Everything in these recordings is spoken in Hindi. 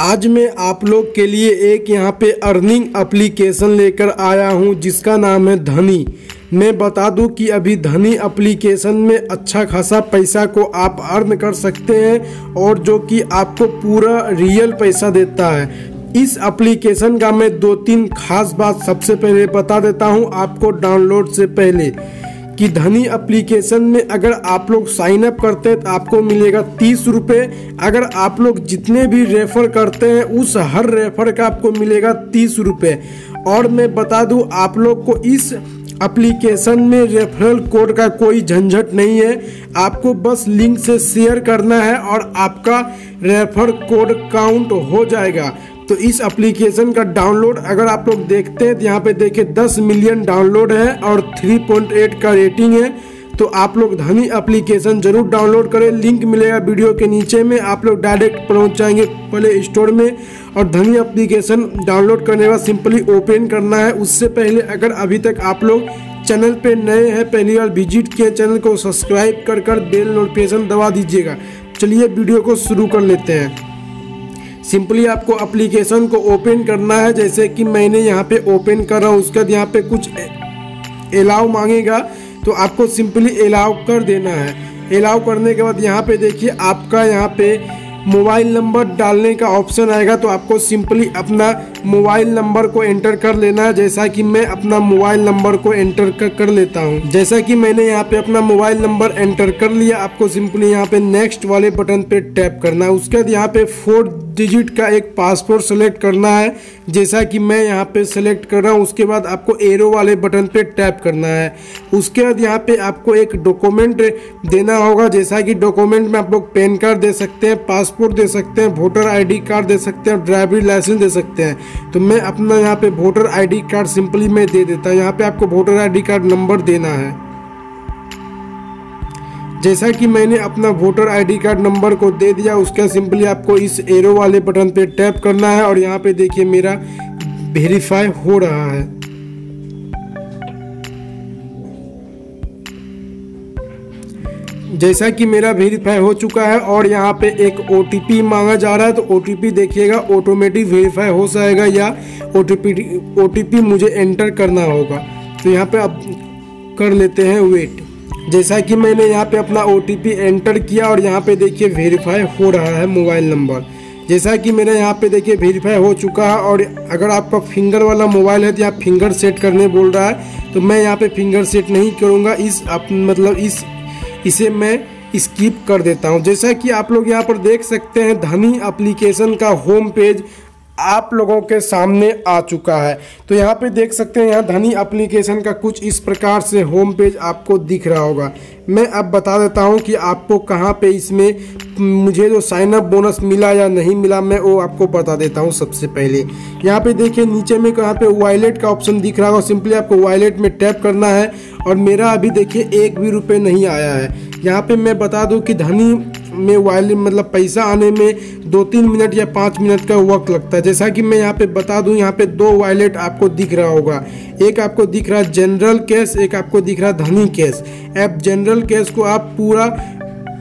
आज मैं आप लोग के लिए एक यहाँ पे अर्निंग एप्लीकेशन लेकर आया हूँ, जिसका नाम है धनी। मैं बता दूँ कि अभी धनी एप्लीकेशन में अच्छा खासा पैसा को आप अर्न कर सकते हैं और जो कि आपको पूरा रियल पैसा देता है। इस एप्लीकेशन का मैं दो तीन खास बात सबसे पहले बता देता हूँ, आपको डाउनलोड से पहले। कि धनी एप्लीकेशन में अगर आप लोग साइन अप करते हैं तो आपको मिलेगा तीस रुपये अगर आप लोग जितने भी रेफर करते हैं, उस हर रेफर का आपको मिलेगा तीस रुपये और मैं बता दूँ, आप लोग को इस एप्लीकेशन में रेफरल कोड का कोई झंझट नहीं है। आपको बस लिंक से शेयर करना है और आपका रेफर कोड काउंट हो जाएगा। तो इस एप्लीकेशन का डाउनलोड अगर आप लोग देखते हैं तो यहाँ पे देखिए 10 मिलियन डाउनलोड है और 3.8 का रेटिंग है। तो आप लोग धनी एप्लीकेशन ज़रूर डाउनलोड करें। लिंक मिलेगा वीडियो के नीचे में। आप लोग डायरेक्ट पहुँच जाएँगे प्ले स्टोर में। और धनी एप्लीकेशन डाउनलोड करने के बाद सिंपली ओपन करना है। उससे पहले अगर अभी तक आप लोग चैनल पे नए हैं, पहली बार विज़िट किए चैनल को सब्सक्राइब कर कर बेल नोटिफिकेशन दबा दीजिएगा। चलिए वीडियो को शुरू कर लेते हैं। सिंपली आपको एप्लीकेशन को ओपन करना है जैसे कि मैंने यहाँ पे ओपन कर रहा हूँ उसके बाद यहाँ पे कुछ अलाउ मांगेगा तो आपको सिंपली अलाउ कर देना है। अलाउ करने के बाद यहाँ पे देखिए आपका यहाँ पे मोबाइल नंबर डालने का ऑप्शन आएगा तो आपको सिंपली अपना मोबाइल नंबर को एंटर कर लेना है जैसा कि मैं अपना मोबाइल नंबर को एंटर कर, कर लेता हूँ। जैसा कि मैंने यहाँ पे अपना मोबाइल नंबर एंटर कर लिया आपको सिंपली यहाँ पे नेक्स्ट वाले बटन पे टैप करना है। उसके बाद यहाँ पे फोर डिजिट का एक पासपोर्ट सेलेक्ट करना है। जैसा कि मैं यहाँ पे सेलेक्ट कर रहा हूँ, उसके बाद आपको एरो वाले बटन पे टैप करना है। उसके बाद यहाँ पे आपको एक डॉक्यूमेंट देना होगा, जैसा कि डॉक्यूमेंट में आप लोग पैन कार्ड दे सकते हैं पासपोर्ट दे सकते हैं वोटर आईडी कार्ड दे सकते हैं ड्राइविंग लाइसेंस दे सकते हैं। तो मैं अपना यहाँ पे वोटर आईडी कार्ड सिंपली मैं दे देता हूँ। यहाँ पे आपको वोटर आईडी कार्ड नंबर देना है। जैसा कि मैंने अपना वोटर आईडी कार्ड नंबर को दे दिया, उसका सिंपली आपको इस एरो वाले बटन पे टैप करना है और यहाँ पे देखिए मेरा वेरीफाई हो रहा है। जैसा कि मेरा वेरीफाई हो चुका है और यहाँ पे एक ओटीपी मांगा जा रहा है तो ओटीपी देखिएगा ऑटोमेटिक वेरीफाई हो जाएगा या ओ टी मुझे एंटर करना होगा। तो यहाँ पे अब कर लेते हैं वेट जैसा कि मैंने यहाँ पे अपना ओटीपी एंटर किया और यहाँ पे देखिए वेरीफाई हो रहा है मोबाइल नंबर जैसा कि मेरा यहाँ पे देखिए वेरीफाई हो चुका है और अगर आपका फिंगर वाला मोबाइल है तो यहाँ फिंगर सेट करने बोल रहा है तो मैं यहाँ पे फिंगर सेट नहीं करूँगा। इस आप, मतलब इस इसे मैं स्किप कर देता हूँ। जैसा कि आप लोग यहाँ पर देख सकते हैं धनी एप्लीकेशन का होम पेज आप लोगों के सामने आ चुका है। तो यहाँ पे देख सकते हैं, यहाँ धनी एप्लीकेशन का कुछ इस प्रकार से होम पेज आपको दिख रहा होगा। मैं अब बता देता हूँ कि आपको कहाँ पे इसमें मुझे जो साइन अप बोनस मिला या नहीं मिला, मैं वो आपको बता देता हूँ सबसे पहले। यहाँ पे देखिए, नीचे में कहाँ पे वॉलेट का ऑप्शन दिख रहा होगा। सिंपली आपको वॉलेट में टैप करना है और मेरा अभी देखिए एक भी रुपये नहीं आया है। यहाँ पे मैं बता दूँ कि धनी में वायलिन मतलब पैसा आने में दो तीन मिनट या पाँच मिनट का वक्त लगता है। जैसा कि मैं यहाँ पे बता दूँ, यहाँ पे दो वायलेट आपको दिख रहा होगा। एक आपको दिख रहा है जनरल कैश, एक आपको दिख रहा है धनी कैश। ऐप जनरल कैश को आप पूरा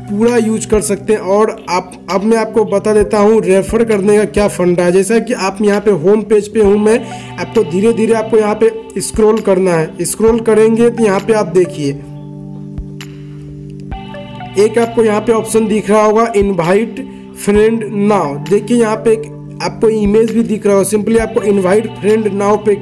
पूरा यूज़ कर सकते हैं और आप, अब मैं आपको बता देता हूँ, रेफर करने का क्या फंडा है। जैसा कि आप यहाँ पे होम पेज पे हूँ मैं आपको धीरे धीरे आपको यहाँ पे स्क्रॉल करना है। स्क्रॉल करेंगे तो यहाँ पे आप देखिए। एक आपको यहाँ पे ऑप्शन दिख रहा होगा इनवाइट फ्रेंड नाउ देखिए यहाँ पे आपको इमेज भी दिख रहा होगा। सिंपली आपको इनवाइट फ्रेंड नाउ पे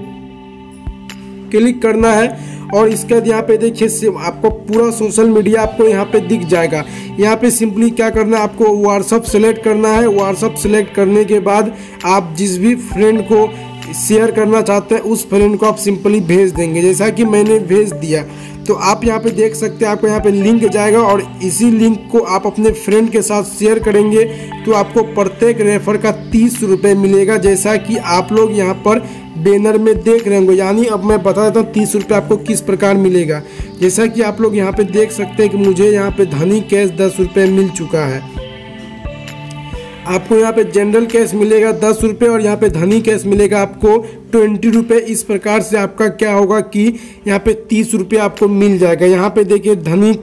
क्लिक करना है और इसके बाद यहाँ पे देखिए आपको पूरा सोशल मीडिया आपको यहाँ पे दिख जाएगा। यहाँ पे सिंपली क्या करना है, आपको व्हाट्सअप सेलेक्ट करना है। व्हाट्सअप सेलेक्ट करने के बाद आप जिस भी फ्रेंड को शेयर करना चाहते हैं, उस फ्रेंड को आप सिंपली भेज देंगे। जैसा कि मैंने भेज दिया। तो आप यहाँ पे देख सकते हैं, आपको यहाँ पे लिंक जाएगा और इसी लिंक को आप अपने फ्रेंड के साथ शेयर करेंगे तो आपको प्रत्येक रेफर का तीस रुपये मिलेगा। जैसा कि आप लोग यहाँ पर बैनर में देख रहे होंगे। यानी अब मैं बता देता हूँ, तीस रुपये आपको किस प्रकार मिलेगा। जैसा कि आप लोग यहाँ पे देख सकते हैं कि मुझे यहाँ पे धनी कैश दस रुपये मिल चुका है। आपको यहाँ पे जनरल कैश मिलेगा दस रुपये और यहाँ पे धनी कैश मिलेगा आपको ट्वेंटी रुपये इस प्रकार से आपका क्या होगा कि यहाँ पे तीस रुपये आपको मिल जाएगा। यहाँ पे देखिए धनी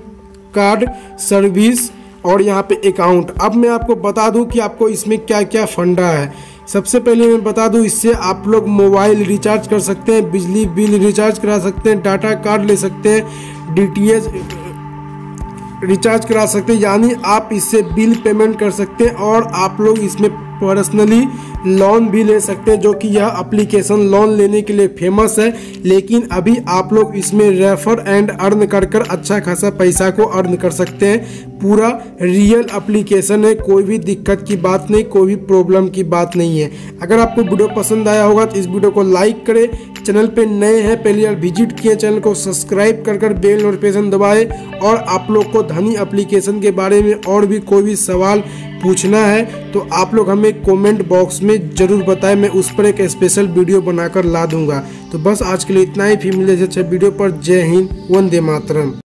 कार्ड सर्विस और यहाँ पे अकाउंट अब मैं आपको बता दूँ कि आपको इसमें क्या क्या फंडा है। सबसे पहले मैं बता दूँ, इससे आप लोग मोबाइल रिचार्ज कर सकते हैं, बिजली बिल रिचार्ज करा सकते हैं डाटा कार्ड ले सकते हैं डी रिचार्ज करा सकते हैं, यानी आप इससे बिल पेमेंट कर सकते हैं और आप लोग इसमें पर्सनली लोन भी ले सकते हैं, जो कि यह एप्लीकेशन लोन लेने के लिए फ़ेमस है। लेकिन अभी आप लोग इसमें रेफर एंड अर्न कर कर अच्छा खासा पैसा को अर्न कर सकते हैं। पूरा रियल एप्लीकेशन है, कोई भी दिक्कत की बात नहीं, कोई भी प्रॉब्लम की बात नहीं है। अगर आपको वीडियो पसंद आया होगा तो इस वीडियो को लाइक करें। चैनल पे नए हैं, पहले यार विज़िट किए चैनल को सब्सक्राइब कर कर बेल नोटिफिकेशन दबाए। और आप लोग को धनी एप्लीकेशन के बारे में और भी कोई भी सवाल पूछना है तो आप लोग हमें कमेंट बॉक्स में ज़रूर बताएँ, मैं उस पर एक स्पेशल वीडियो बनाकर ला दूँगा। तो बस आज के लिए इतना ही, फिर मिले अच्छे वीडियो पर। जय हिंद, वंदे मातरम।